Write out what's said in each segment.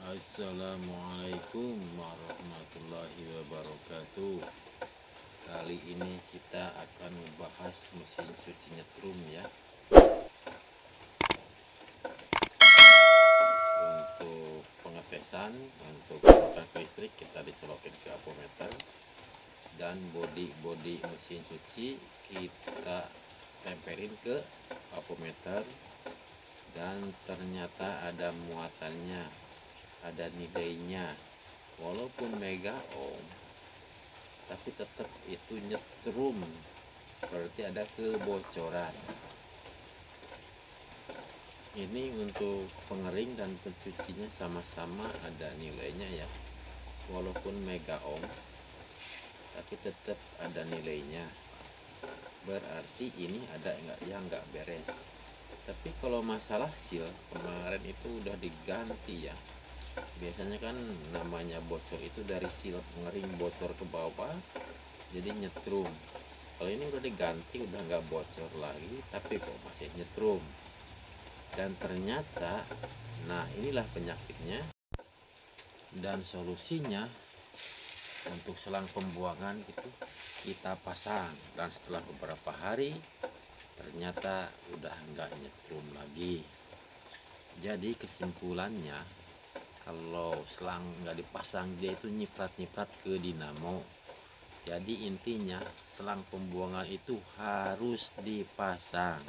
Assalamualaikum warahmatullahi wabarakatuh. Kali ini kita akan membahas mesin cuci nyetrum ya. Untuk pengetesan, untuk menggunakan listrik kita dicolokin ke apometer. Dan bodi-bodi mesin cuci kita tempelin ke apometer. Dan ternyata ada muatannya ada nilainya walaupun mega ohm tapi tetap itu nyetrum. Berarti ada kebocoran. Ini untuk pengering dan pencucinya sama-sama ada nilainya ya. Walaupun mega ohm tapi tetap ada nilainya. Berarti ini ada yang enggak beres. Tapi kalau masalah seal kemarin itu udah diganti ya biasanya kan namanya bocor itu dari silat pengering bocor ke bawah jadi nyetrum. Kalau ini udah diganti udah nggak bocor lagi tapi kok masih nyetrum. Dan ternyata nah inilah penyakitnya. Dan solusinya untuk selang pembuangan itu kita pasang. Dan setelah beberapa hari ternyata udah nggak nyetrum lagi. Jadi kesimpulannya kalau selang nggak dipasang dia itu nyiprat-nyiprat ke dinamo. Jadi intinya selang pembuangan itu harus dipasang.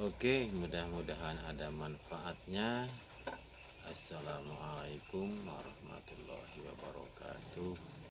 Oke mudah-mudahan ada manfaatnya. Assalamualaikum warahmatullahi